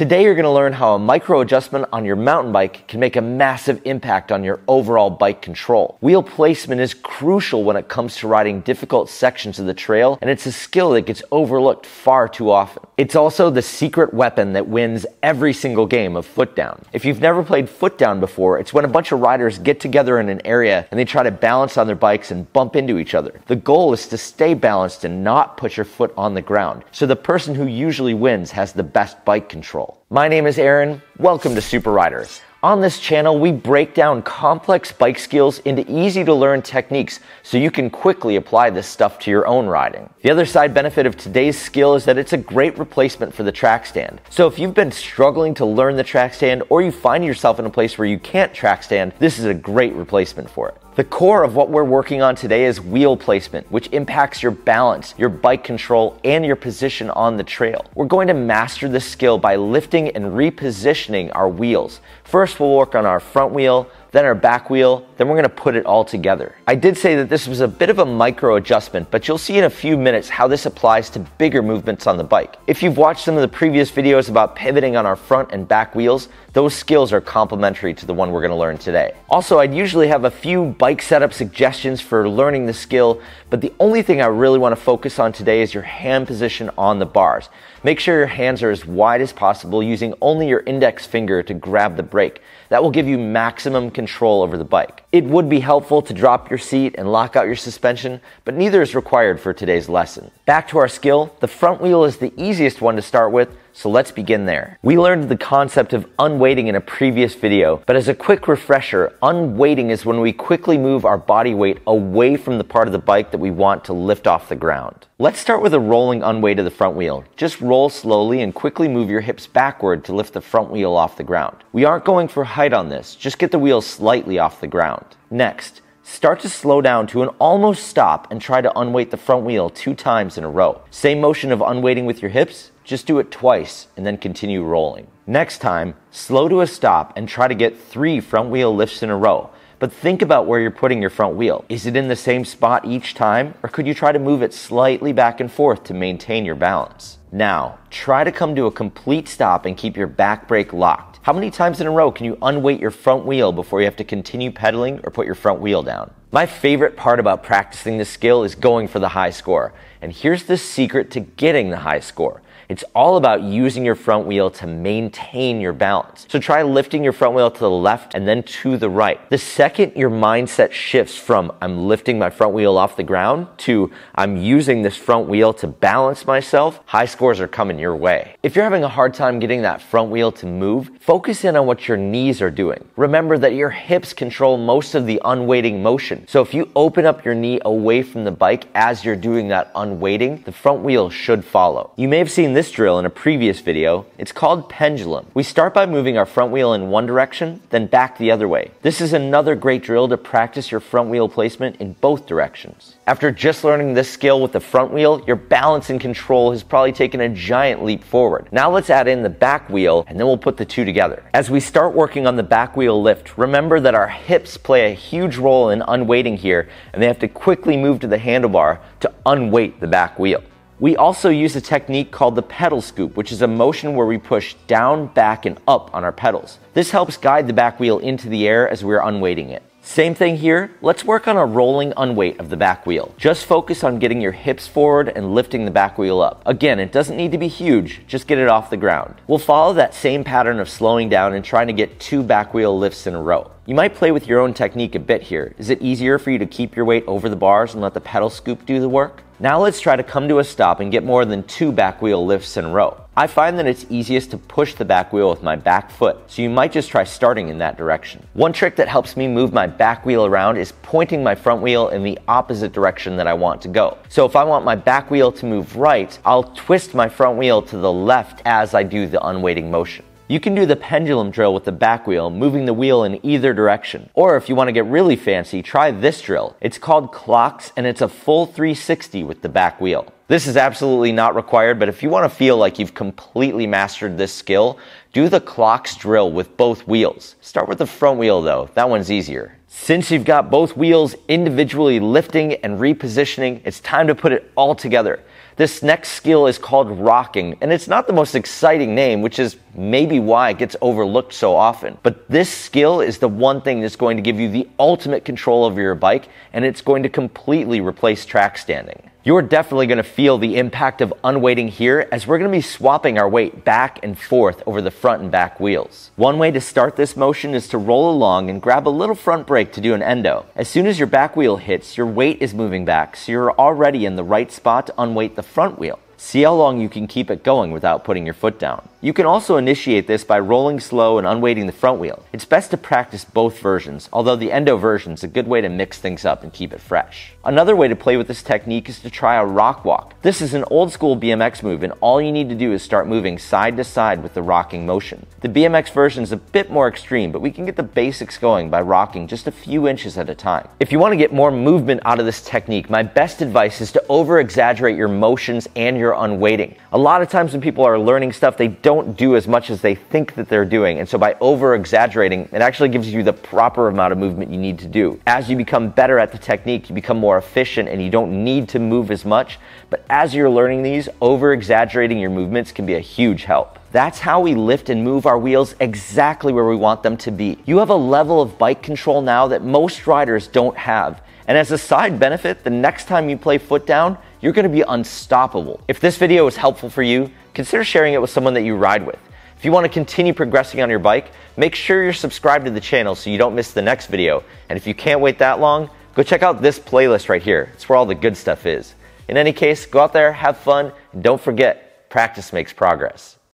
Today you're going to learn how a micro adjustment on your mountain bike can make a massive impact on your overall bike control. Wheel placement is crucial when it comes to riding difficult sections of the trail, and it's a skill that gets overlooked far too often. It's also the secret weapon that wins every single game of foot down. If you've never played foot down before, it's when a bunch of riders get together in an area and they try to balance on their bikes and bump into each other. The goal is to stay balanced and not put your foot on the ground. So the person who usually wins has the best bike control. My name is Aaron. Welcome to Super Rider. On this channel, we break down complex bike skills into easy to learn techniques so you can quickly apply this stuff to your own riding. The other side benefit of today's skill is that it's a great replacement for the track stand. So if you've been struggling to learn the track stand or you find yourself in a place where you can't track stand, this is a great replacement for it. The core of what we're working on today is wheel placement, which impacts your balance, your bike control, and your position on the trail. We're going to master this skill by lifting and repositioning our wheels. First, we'll work on our front wheel, then our back wheel, then we're gonna put it all together. I did say that this was a bit of a micro adjustment, but you'll see in a few minutes how this applies to bigger movements on the bike. If you've watched some of the previous videos about pivoting on our front and back wheels, those skills are complementary to the one we're gonna learn today. Also, I'd usually have a few bike setup suggestions for learning the skill, but the only thing I really wanna focus on today is your hand position on the bars. Make sure your hands are as wide as possible using only your index finger to grab the brake. That will give you maximum control over the bike. It would be helpful to drop your seat and lock out your suspension, but neither is required for today's lesson. Back to our skill, the front wheel is the easiest one to start with so let's begin there. We learned the concept of unweighting in a previous video, but as a quick refresher, unweighting is when we quickly move our body weight away from the part of the bike that we want to lift off the ground. Let's start with a rolling unweight of the front wheel. Just roll slowly and quickly move your hips backward to lift the front wheel off the ground. We aren't going for height on this, just get the wheel slightly off the ground. Next, Start to slow down to an almost stop and try to unweight the front wheel two times in a row. Same motion of unweighting with your hips, just do it twice and then continue rolling. Next time, slow to a stop and try to get three front wheel lifts in a row. But think about where you're putting your front wheel. Is it in the same spot each time, or could you try to move it slightly back and forth to maintain your balance? Now, try to come to a complete stop and keep your back brake locked. How many times in a row can you unweight your front wheel before you have to continue pedaling or put your front wheel down? My favorite part about practicing this skill is going for the high score. And here's the secret to getting the high score. It's all about using your front wheel to maintain your balance. So try lifting your front wheel to the left and then to the right. The second your mindset shifts from I'm lifting my front wheel off the ground to I'm using this front wheel to balance myself, high scores are coming your way. If you're having a hard time getting that front wheel to move, focus in on what your knees are doing. Remember that your hips control most of the unweighting motion. So if you open up your knee away from the bike as you're doing that unweighting, the front wheel should follow. You may have seen this this drill in a previous video, it's called pendulum. We start by moving our front wheel in one direction, then back the other way. This is another great drill to practice your front wheel placement in both directions. After just learning this skill with the front wheel, your balance and control has probably taken a giant leap forward. Now let's add in the back wheel and then we'll put the two together. As we start working on the back wheel lift, remember that our hips play a huge role in unweighting here and they have to quickly move to the handlebar to unweight the back wheel. We also use a technique called the pedal scoop, which is a motion where we push down, back, and up on our pedals. This helps guide the back wheel into the air as we're unweighting it. Same thing here, let's work on a rolling unweight of the back wheel. Just focus on getting your hips forward and lifting the back wheel up. Again, it doesn't need to be huge, just get it off the ground. We'll follow that same pattern of slowing down and trying to get two back wheel lifts in a row. You might play with your own technique a bit here. Is it easier for you to keep your weight over the bars and let the pedal scoop do the work? Now let's try to come to a stop and get more than two back wheel lifts in a row. I find that it's easiest to push the back wheel with my back foot, so you might just try starting in that direction. One trick that helps me move my back wheel around is pointing my front wheel in the opposite direction that I want to go. So if I want my back wheel to move right, I'll twist my front wheel to the left as I do the unweighting motion. You can do the pendulum drill with the back wheel, moving the wheel in either direction. Or if you want to get really fancy, try this drill. It's called clocks and it's a full 360 with the back wheel. This is absolutely not required, but if you want to feel like you've completely mastered this skill, do the clocks drill with both wheels. Start with the front wheel though, that one's easier. Since you've got both wheels individually lifting and repositioning, it's time to put it all together. This next skill is called rocking, and it's not the most exciting name, which is maybe why it gets overlooked so often. But this skill is the one thing that's going to give you the ultimate control over your bike, and it's going to completely replace track standing. You're definitely going to feel the impact of unweighting here as we're going to be swapping our weight back and forth over the front and back wheels. One way to start this motion is to roll along and grab a little front brake to do an endo. As soon as your back wheel hits, your weight is moving back, so you're already in the right spot to unweight the front wheel. See how long you can keep it going without putting your foot down. You can also initiate this by rolling slow and unweighting the front wheel. It's best to practice both versions, although the endo version is a good way to mix things up and keep it fresh. Another way to play with this technique is to try a rock walk. This is an old school BMX move and all you need to do is start moving side to side with the rocking motion. The BMX version is a bit more extreme, but we can get the basics going by rocking just a few inches at a time. If you want to get more movement out of this technique, my best advice is to over exaggerate your motions and your unweighting. A lot of times when people are learning stuff, they don't do as much as they think that they're doing. And so by over exaggerating, it actually gives you the proper amount of movement you need to do. As you become better at the technique, you become more efficient and you don't need to move as much. But as you're learning these, over exaggerating your movements can be a huge help. That's how we lift and move our wheels exactly where we want them to be. You have a level of bike control now that most riders don't have. And as a side benefit, the next time you play foot down, you're going to be unstoppable. If this video was helpful for you, consider sharing it with someone that you ride with. If you want to continue progressing on your bike, make sure you're subscribed to the channel so you don't miss the next video. And if you can't wait that long, go check out this playlist right here. It's where all the good stuff is. In any case, go out there, have fun, and don't forget, practice makes progress.